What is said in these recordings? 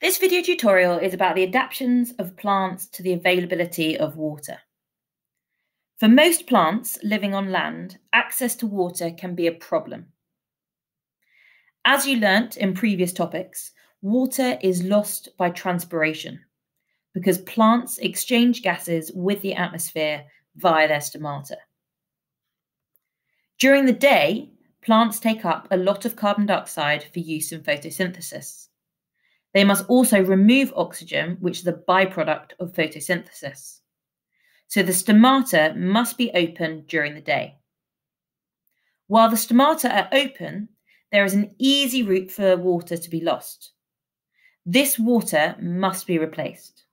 This video tutorial is about the adaptations of plants to the availability of water. For most plants living on land, access to water can be a problem. As you learnt in previous topics, water is lost by transpiration because plants exchange gases with the atmosphere via their stomata. During the day, plants take up a lot of carbon dioxide for use in photosynthesis. They must also remove oxygen, which is a byproduct of photosynthesis. So the stomata must be open during the day. While the stomata are open, there is an easy route for water to be lost. This water must be replaced.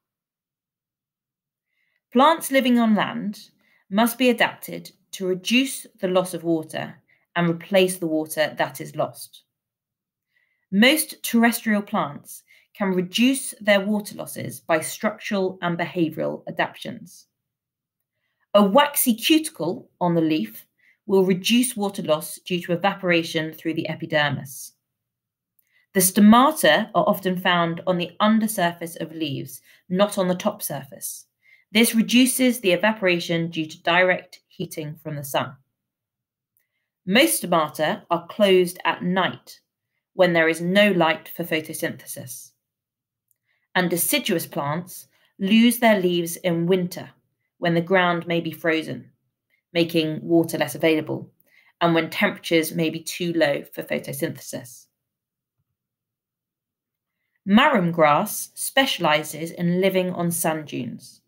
Plants living on land must be adapted to reduce the loss of water and replace the water that is lost. Most terrestrial plants can reduce their water losses by structural and behavioural adaptations. A waxy cuticle on the leaf will reduce water loss due to evaporation through the epidermis. The stomata are often found on the undersurface of leaves, not on the top surface. This reduces the evaporation due to direct heating from the sun. Most stomata are closed at night when there is no light for photosynthesis. And deciduous plants lose their leaves in winter when the ground may be frozen, making water less available, and when temperatures may be too low for photosynthesis. Marram grass specialises in living on sand dunes.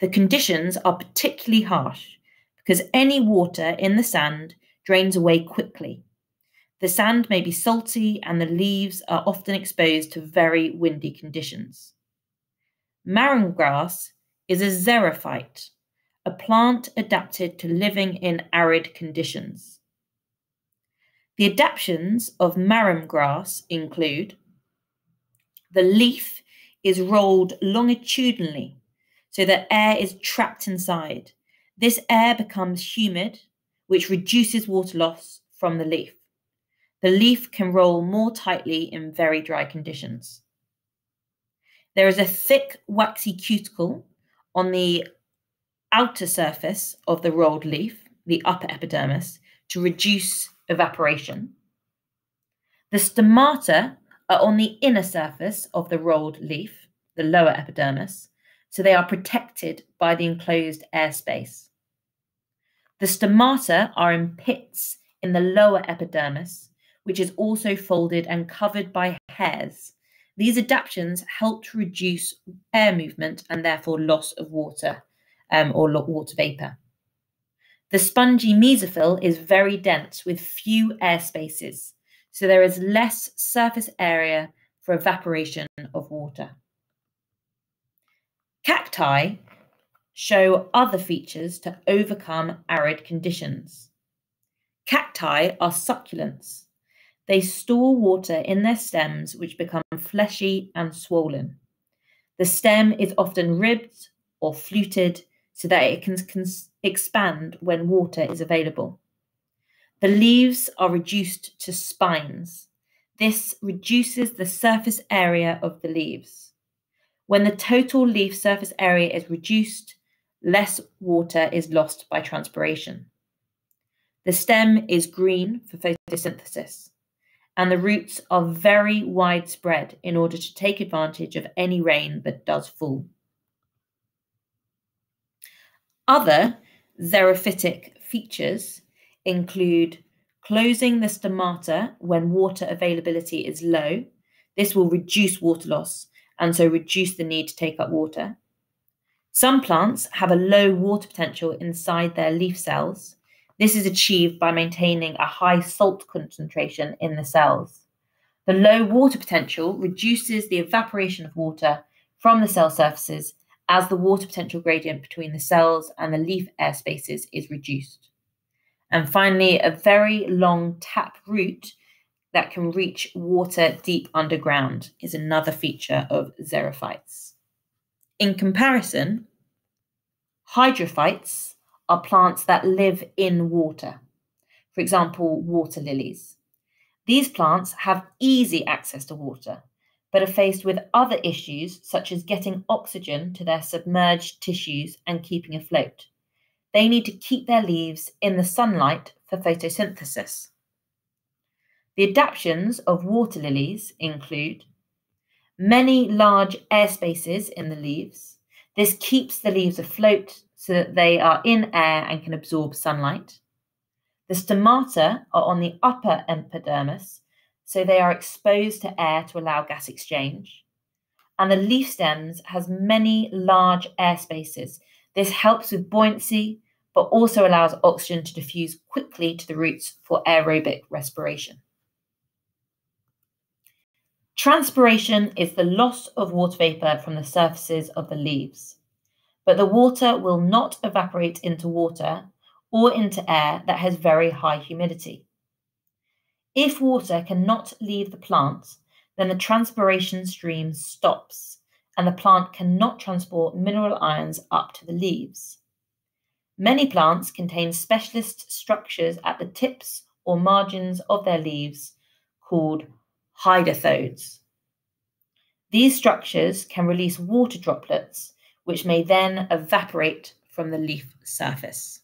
The conditions are particularly harsh because any water in the sand drains away quickly. The sand may be salty and the leaves are often exposed to very windy conditions. Marram grass is a xerophyte, a plant adapted to living in arid conditions. The adaptations of marram grass include the leaf is rolled longitudinally so that air is trapped inside. This air becomes humid, which reduces water loss from the leaf. The leaf can roll more tightly in very dry conditions. There is a thick, waxy cuticle on the outer surface of the rolled leaf, the upper epidermis, to reduce evaporation. The stomata are on the inner surface of the rolled leaf, the lower epidermis, so they are protected by the enclosed airspace. The stomata are in pits in the lower epidermis, which is also folded and covered by hairs. These adaptations help to reduce air movement and therefore loss of water um, or water vapour. The spongy mesophyll is very dense with few air spaces, so there is less surface area for evaporation of water. Cacti show other features to overcome arid conditions. Cacti are succulents. They store water in their stems, which become fleshy and swollen. The stem is often ribbed or fluted so that it can, expand when water is available. The leaves are reduced to spines. This reduces the surface area of the leaves. When the total leaf surface area is reduced, less water is lost by transpiration. The stem is green for photosynthesis, and the roots are very widespread in order to take advantage of any rain that does fall. Other xerophytic features include closing the stomata when water availability is low. This will reduce water loss and so reduce the need to take up water. Some plants have a low water potential inside their leaf cells. This is achieved by maintaining a high salt concentration in the cells. The low water potential reduces the evaporation of water from the cell surfaces as the water potential gradient between the cells and the leaf air spaces is reduced. And finally, a very long tap root that can reach water deep underground is another feature of xerophytes. In comparison, hydrophytes are plants that live in water. For example, water lilies. These plants have easy access to water, but are faced with other issues such as getting oxygen to their submerged tissues and keeping afloat. They need to keep their leaves in the sunlight for photosynthesis. The adaptations of water lilies include many large air spaces in the leaves. This keeps the leaves afloat so that they are in air and can absorb sunlight. The stomata are on the upper epidermis, so they are exposed to air to allow gas exchange. And the leaf stems has many large air spaces. This helps with buoyancy, but also allows oxygen to diffuse quickly to the roots for aerobic respiration. Transpiration is the loss of water vapour from the surfaces of the leaves, but the water will not evaporate into water or into air that has very high humidity. If water cannot leave the plant, then the transpiration stream stops and the plant cannot transport mineral ions up to the leaves. Many plants contain specialist structures at the tips or margins of their leaves called hydathodes. These structures can release water droplets, which may then evaporate from the leaf surface.